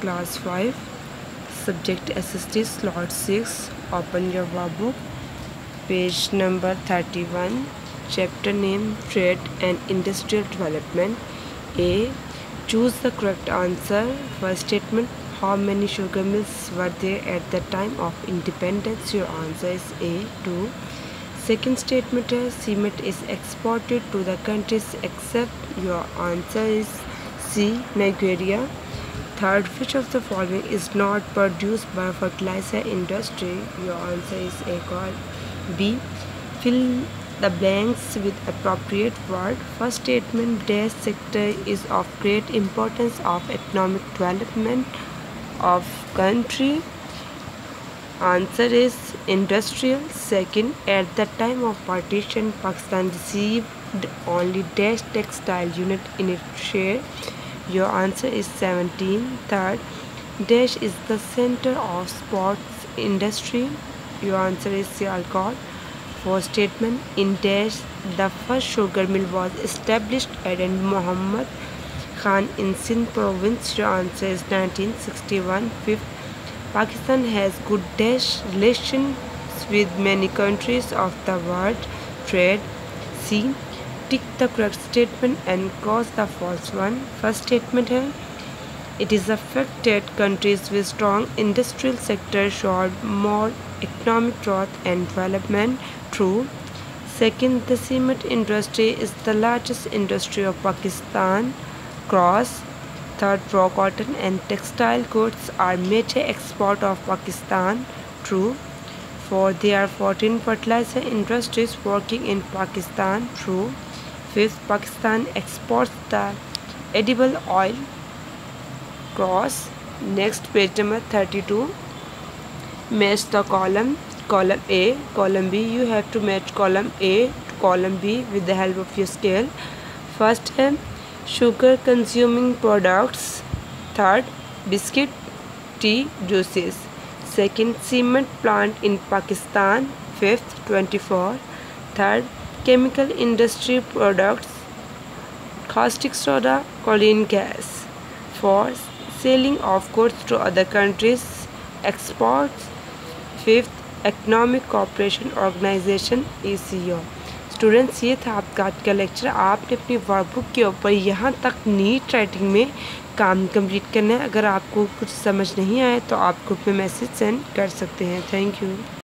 Class 5 subject SST slot 6 open your workbook. Page number 31 chapter name trade and industrial development. A choose the correct answer. First statement how many sugar mills were there at the time of independence? Your answer is a 2 second statement cement is exported to the countries except your answer is c nigeria Third, which of the following is not produced by fertilizer industry? Your answer is A call. B. Fill the blanks with appropriate word. First statement, dash sector is of great importance of economic development of country. Answer is industrial. Second, at the time of partition, Pakistan received only dash textile unit in its share your answer is 17 third dash is the center of sports industry. Your answer is Sialkot for statement in dash the first sugar mill was established at Muhammad Khan in Sindh province. Your answer is 1961 fifth Pakistan has good dash relations with many countries of the world. Trade see tick the correct statement and cross the false one. First statement है it is affected countries with strong industrial sector showed more economic growth and development. True. Second the cement industry is the largest industry of Pakistan. Cross. Third raw cotton and textile goods are major export of Pakistan. True. Four there are 14 fertilizer industries working in Pakistan. True Fifth, Pakistan exports the edible oil. Cross. Next page number 32. Match the column. Column A, column B. You have to match column A to column B with the help of your scale. First है sugar consuming products. Third, biscuit, tea, juices. Second, cement plant in Pakistan. Fifth, 24. Third, chemical industry products caustic soda chlorine gas for selling of goods to other countries export fifth economic cooperation organization A C O students ये था आपका आज का lecture आपने अपनी workbook के ऊपर यहाँ तक नीट राइटिंग में काम कंप्लीट करना है. अगर आपको कुछ समझ नहीं आए तो आप ग्रुप में मैसेज सेंड कर सकते हैं. Thank you